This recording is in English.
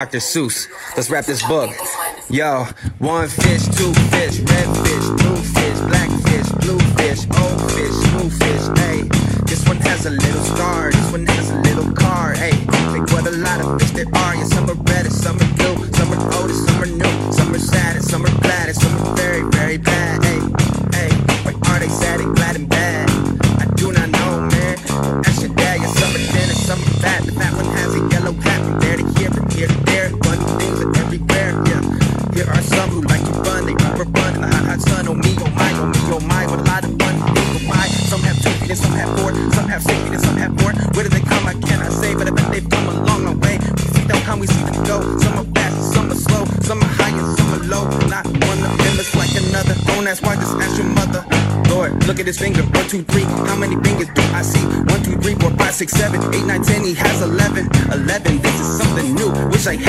Dr. Seuss. Let's wrap this book. Yo, one fish, two fish, red fish, blue fish, black fish, blue fish, old fish, new fish, hey. This one has a little star, this one has a little car, hey. Think what a lot of fish there are, yeah, some are red some are blue, some are old some are new, some are sad and some are glad and some are very, very bad, hey. Hey, or are they sad and glad and bad? Sun. Oh me, oh my, oh me, oh my, with a lot of fun. Oh my, some have feet and some have four, some have feet and some have more. Where do they come? I cannot say, but I bet they've come a long, long way. We see them come, we see them go. Some are fast, some are slow, some are high and some are low. Not one of them is like another. Don't ask why, just ask your mother. Lord, look at his finger. One, two, three. How many fingers do I see? One, two, three, four, five, six, seven, eight, nine, ten. He has eleven. Eleven. This is something new. Wish I had